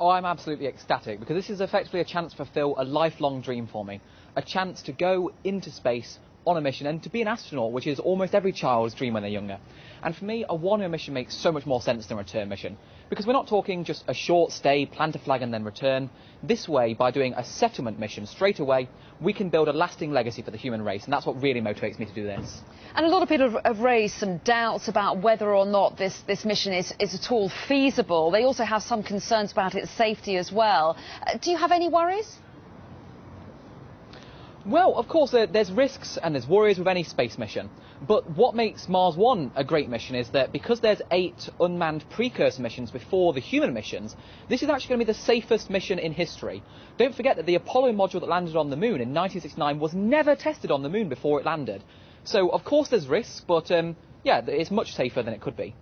Oh, I'm absolutely ecstatic because this is effectively a chance to fulfill a lifelong dream for me. A chance to go into space on a mission and to be an astronaut, which is almost every child's dream when they're younger. And for me, a one-year mission makes so much more sense than a return mission. Because we're not talking just a short stay, plant a flag and then return. This way, by doing a settlement mission straight away, we can build a lasting legacy for the human race. And that's what really motivates me to do this. And a lot of people have raised some doubts about whether or not this, this mission is, is at all feasible. They also have some concerns about its safety as well. Uh, do you have any worries? Well, of course, there's risks and there's worries with any space mission. But what makes Mars One a great mission is that because there's eight unmanned precursor missions before the human missions, this is actually going to be the safest mission in history. Don't forget that the Apollo module that landed on the moon in 1969 was never tested on the moon before it landed. So, of course, there's risks, but um, yeah, it's much safer than it could be.